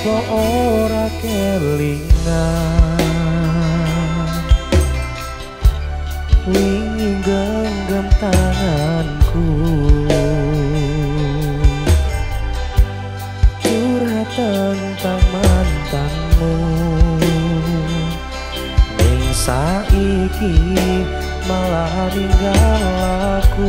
apa ora kelingan? Wingi genggam tanganku. Curhat tentang mantanmu ning saiki malah ninggal aku.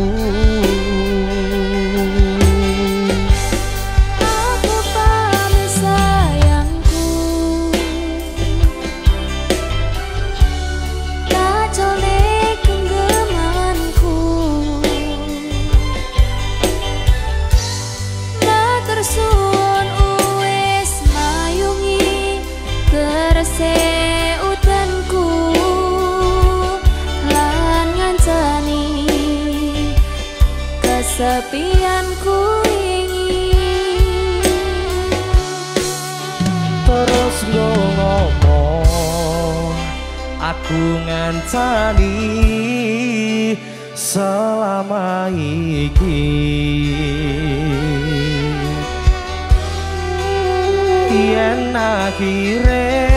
kagungan tani selama ini yen akhirnya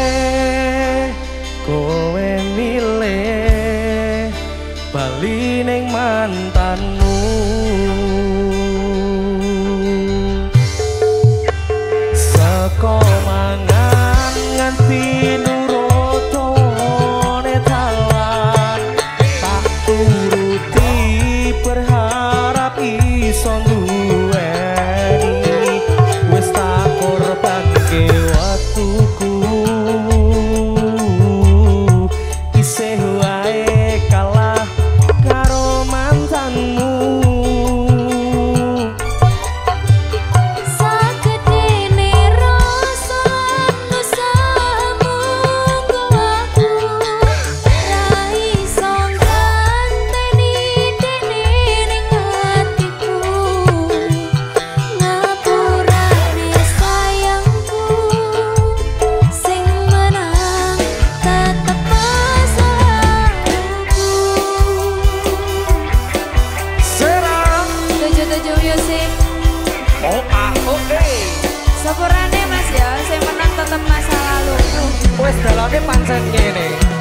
แต่เราได้ปันเซนเกนี่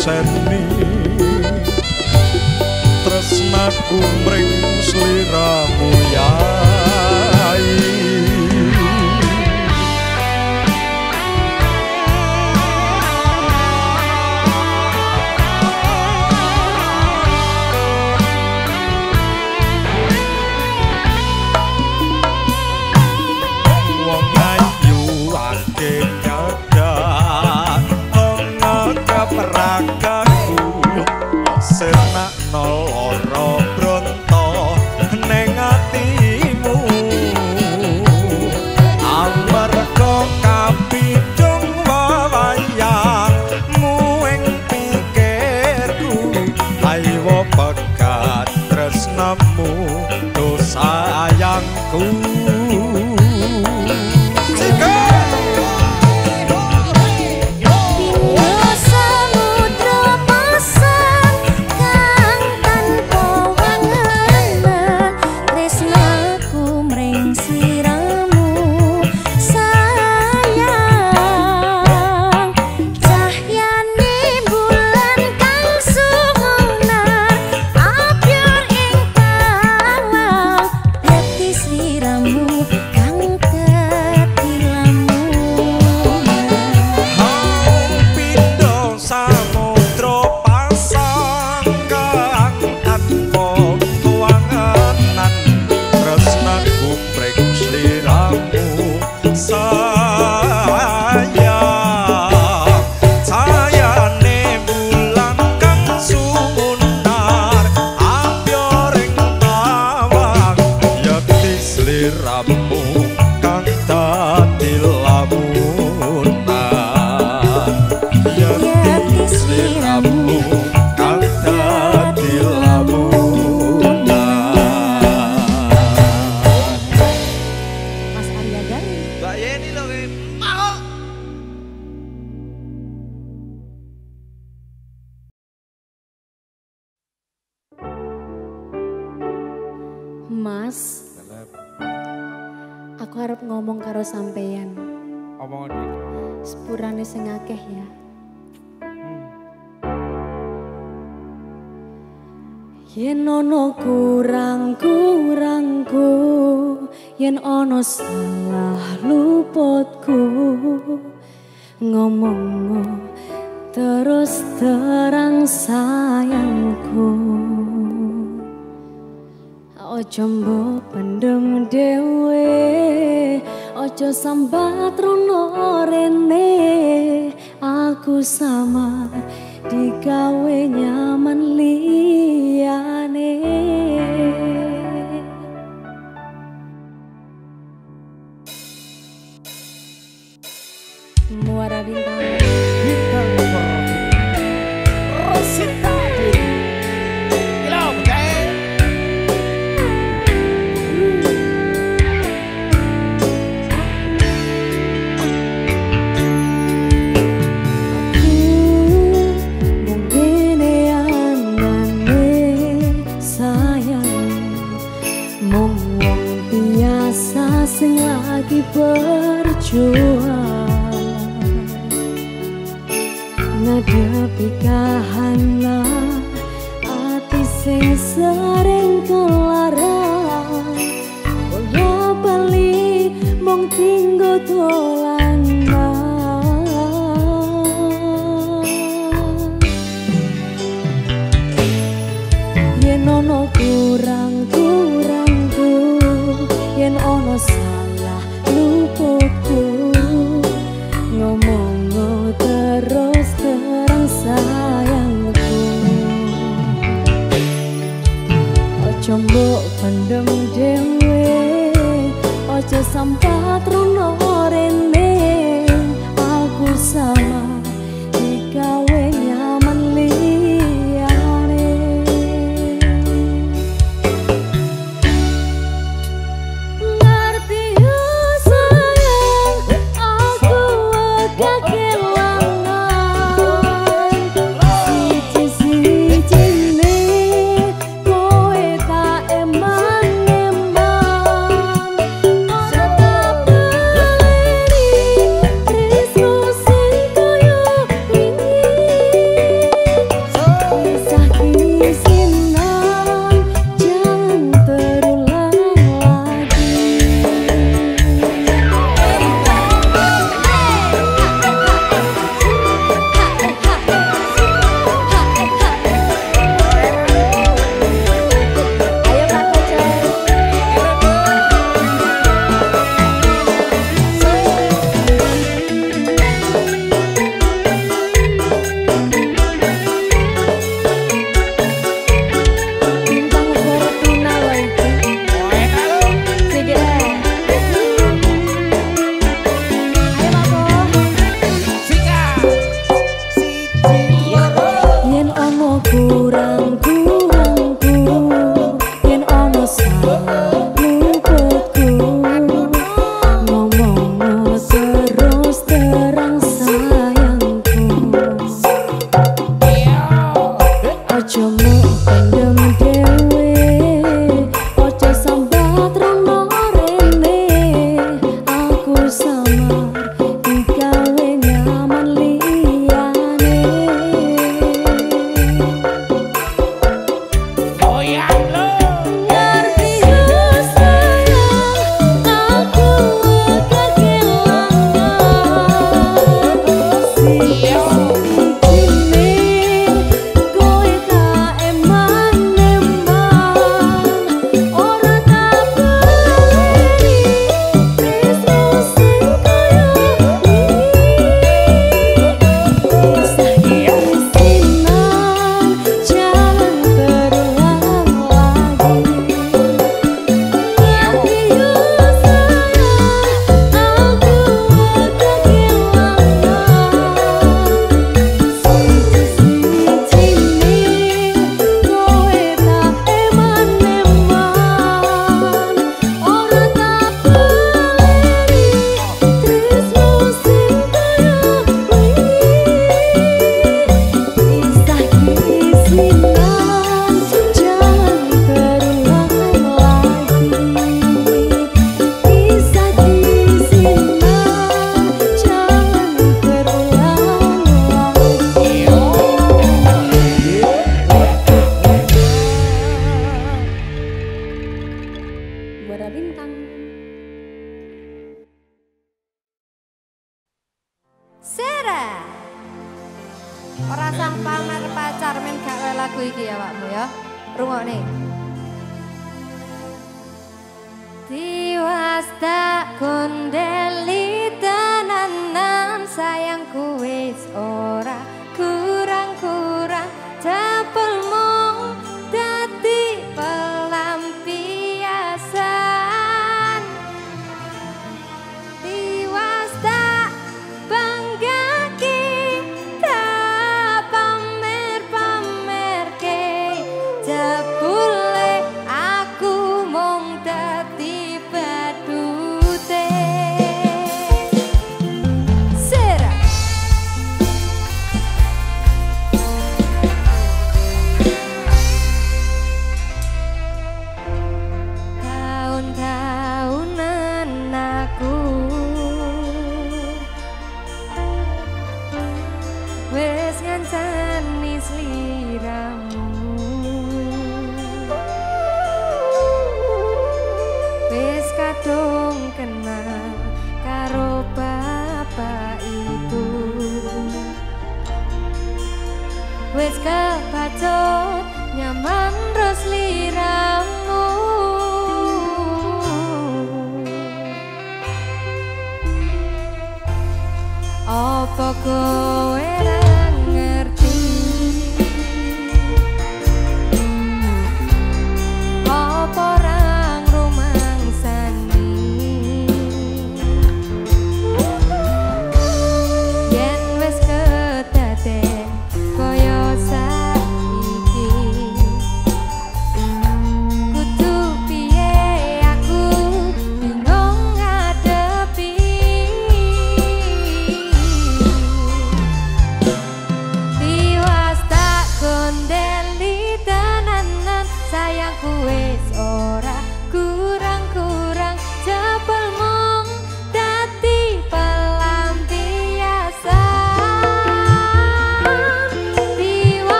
seni tresnaku mring sliramu ya. ngalami sing ya. Yen ono kurang-kurangku, yen ono salah luputku, ngomongmu terus terang sayangku. Ojo mbok pendem dewe. Ojo sambat rono rene Aku sama digawe nyaman li. berjuang. Ngadepi kahanlah hati sing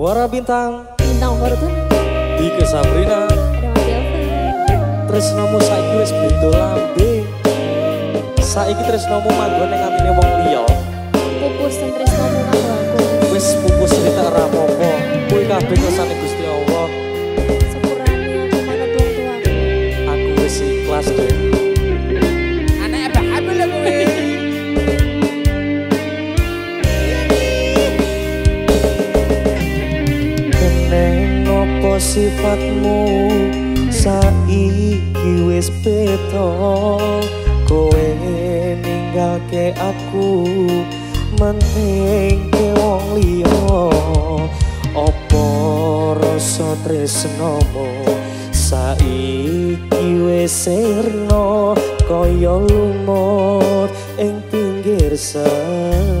Wara Bintang. Bintang Kortun Dike Sabrina. Ada Mas Tresnomu saiki wis beda lambe. Saiki Tresnomu manggon ning atine wong liya. Pupus sing Tresnomu karo aku. Wis pupus cerita rapopo. Kuwi kabeh kersane Gusti Allah. sifatmu. Saiki wis beto kowe ninggalke aku mentingke wong liya. Apa rasa tresnamu? Saiki wis sirna kaya lumut ing pinggir sawah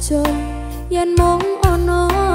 trôi yên mong ono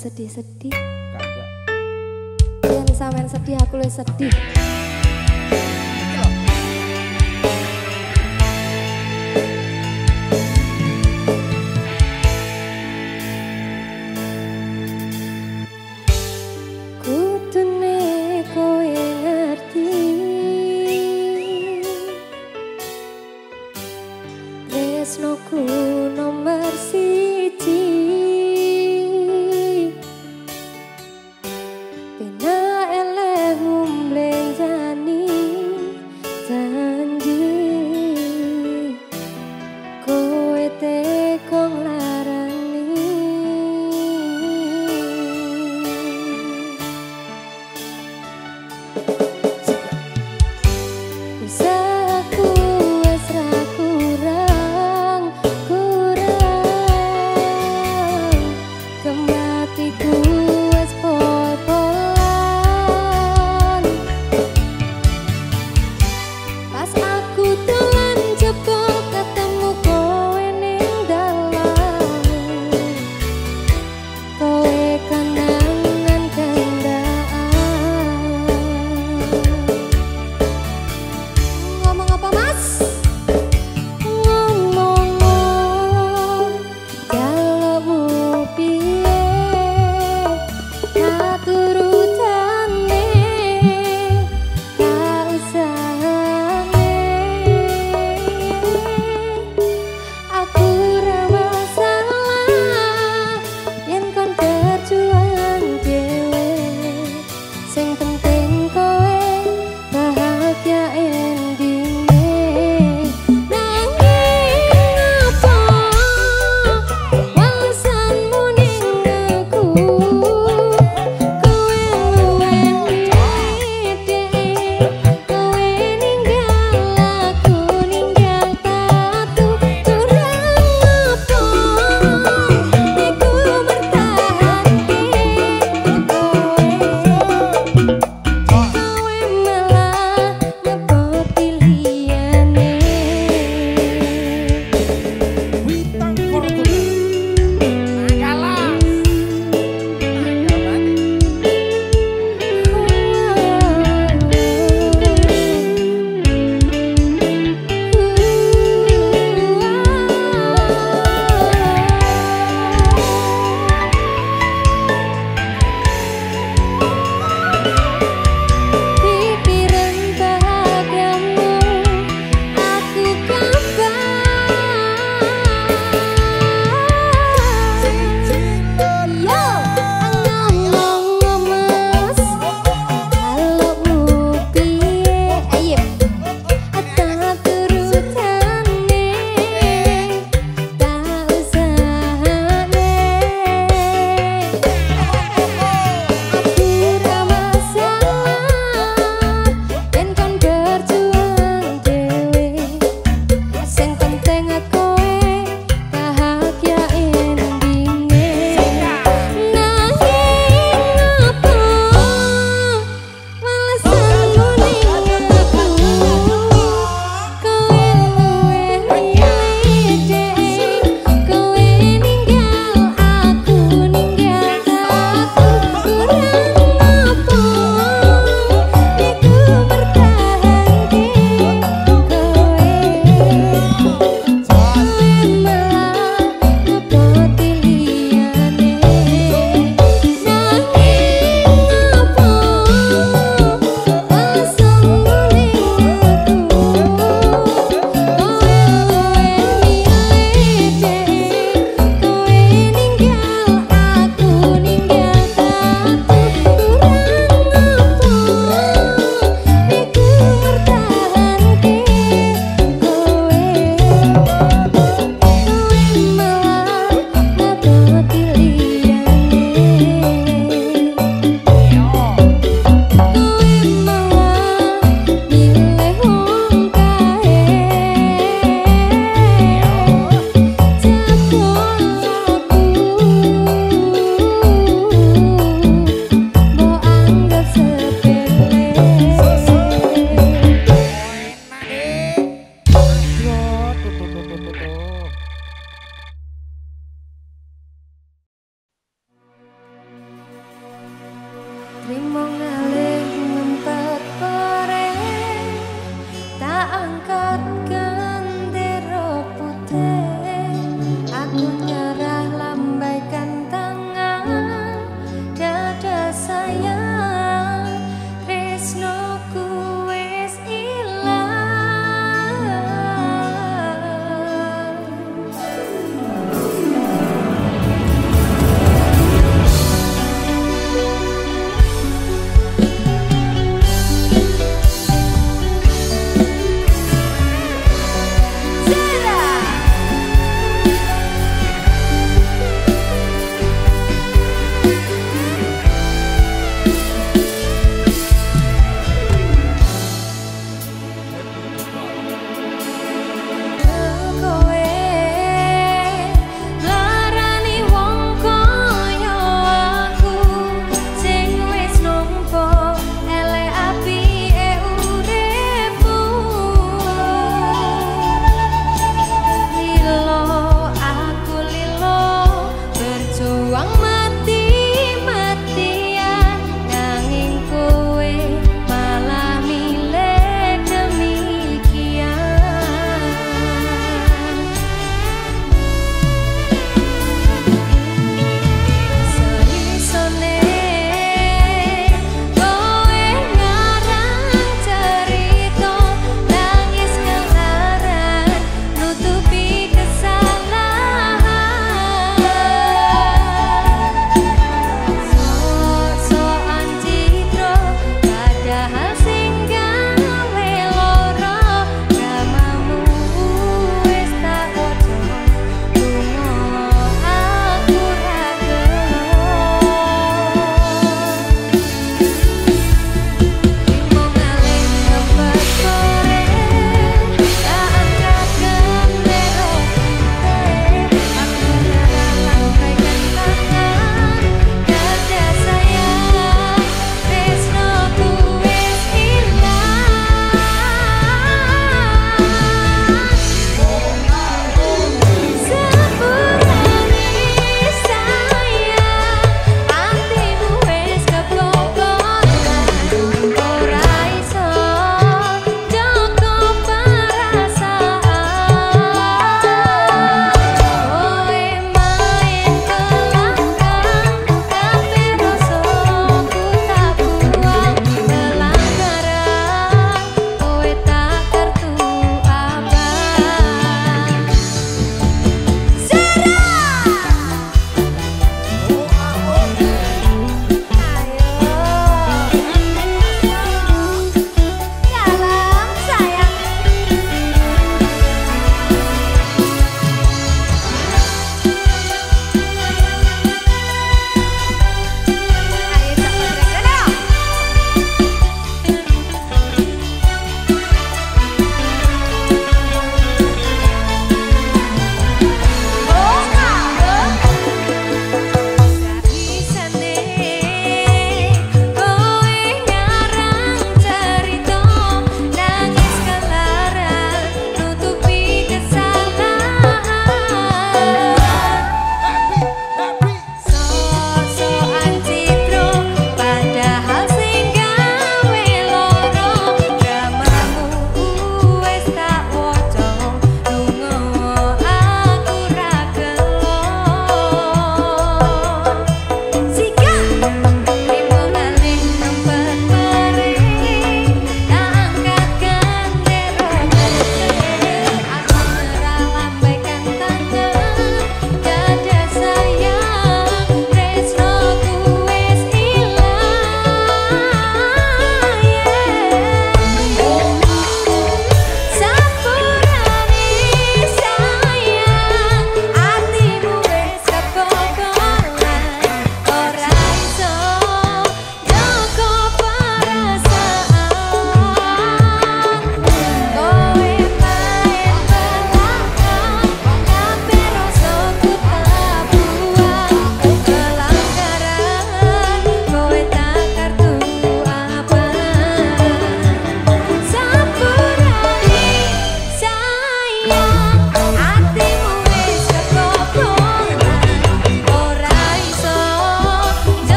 sedih-sedih Kagak. Yang sampean sedih aku lu sedih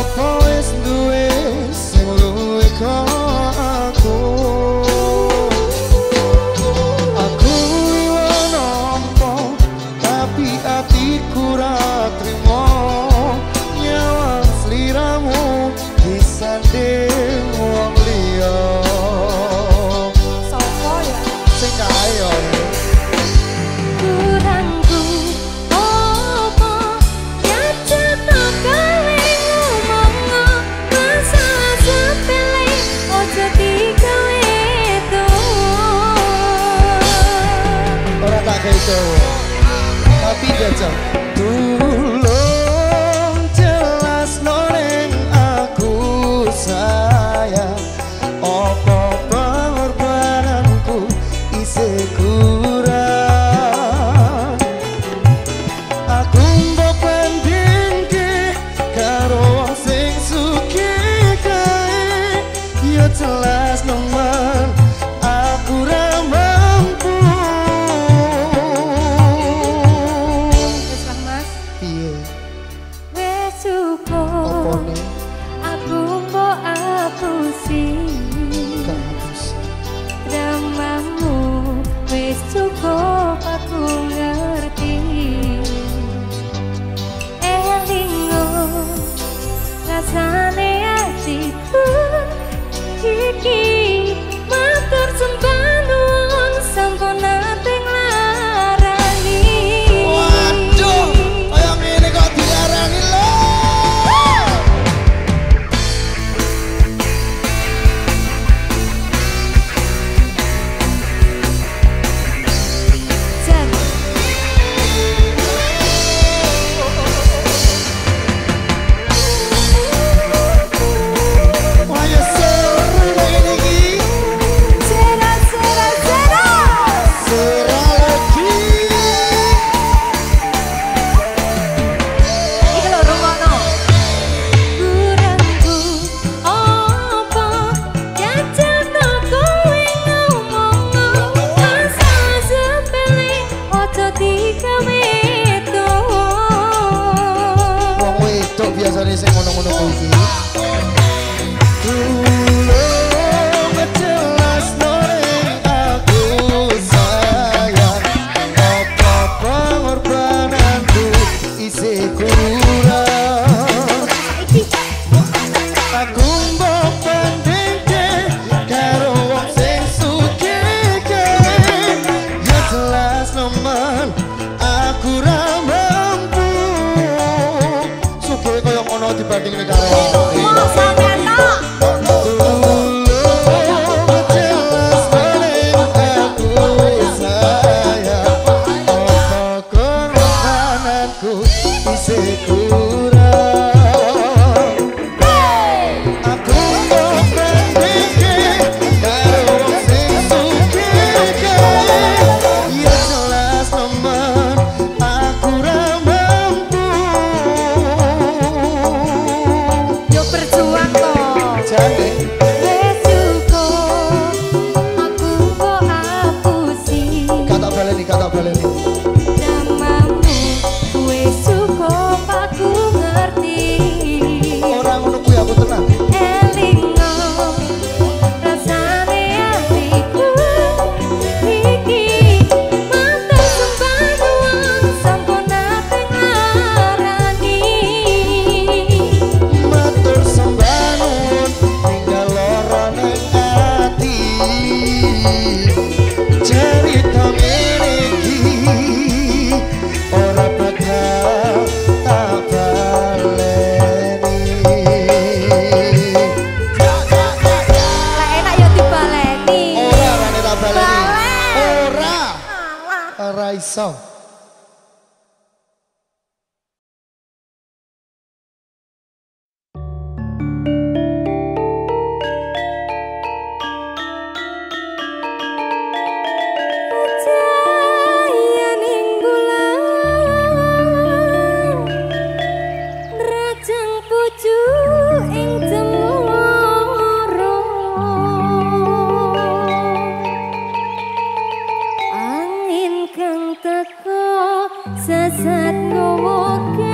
Apa Wong wedok biasane sing ngono-ngono kuwi saat ngomong